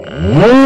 mm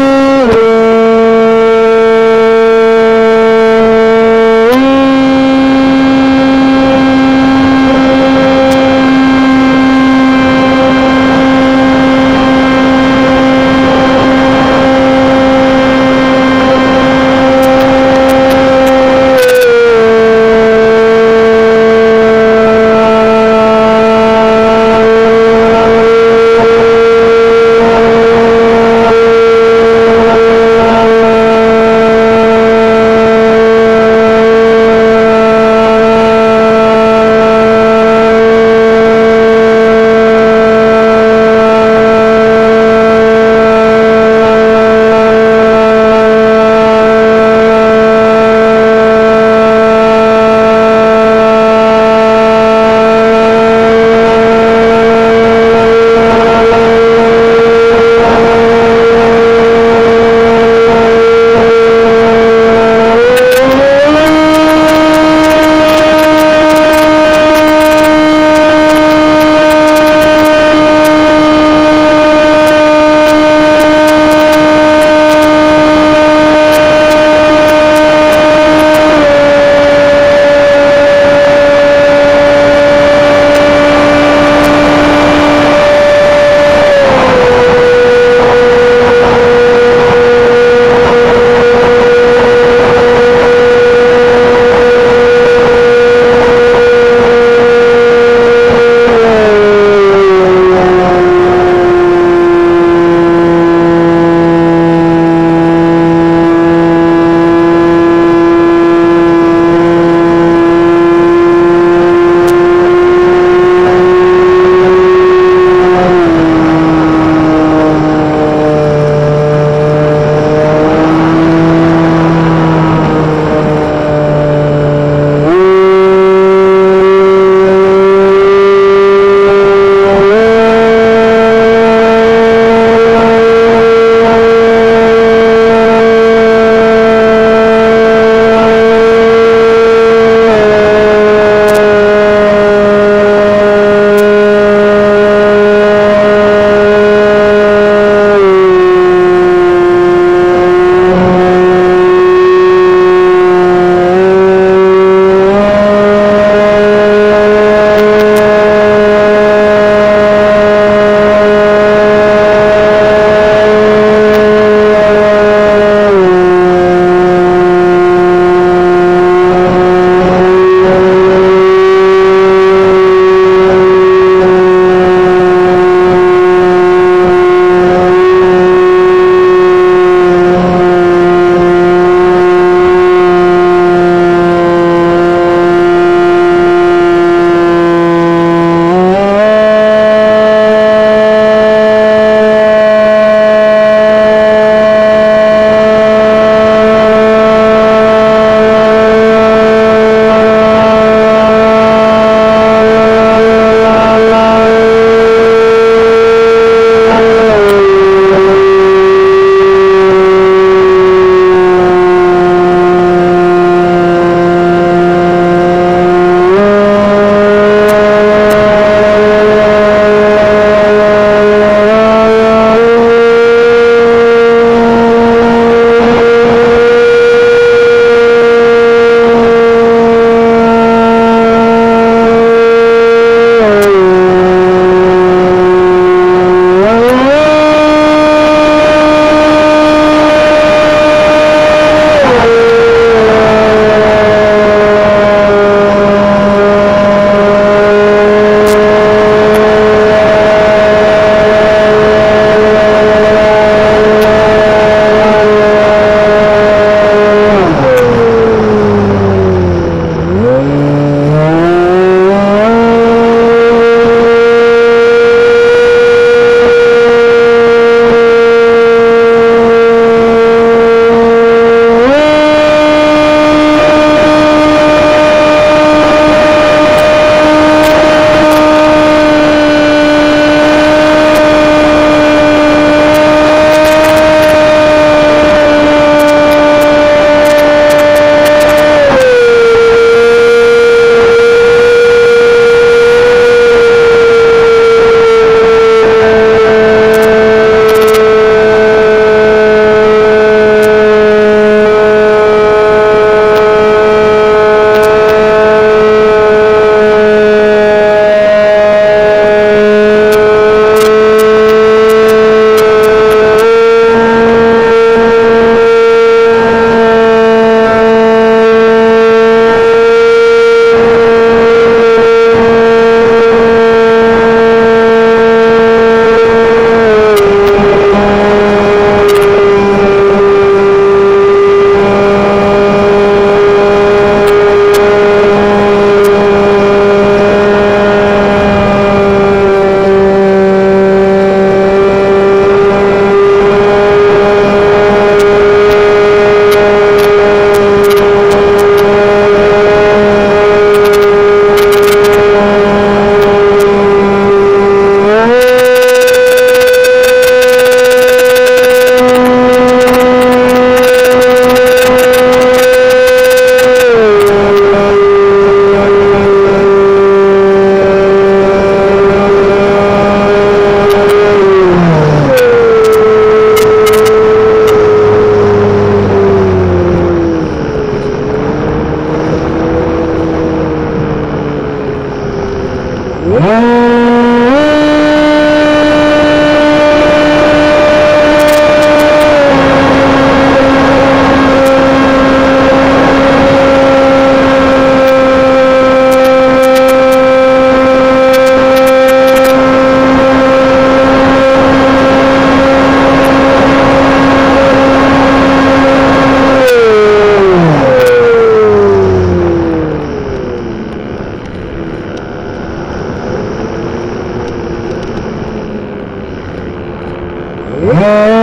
Whoa!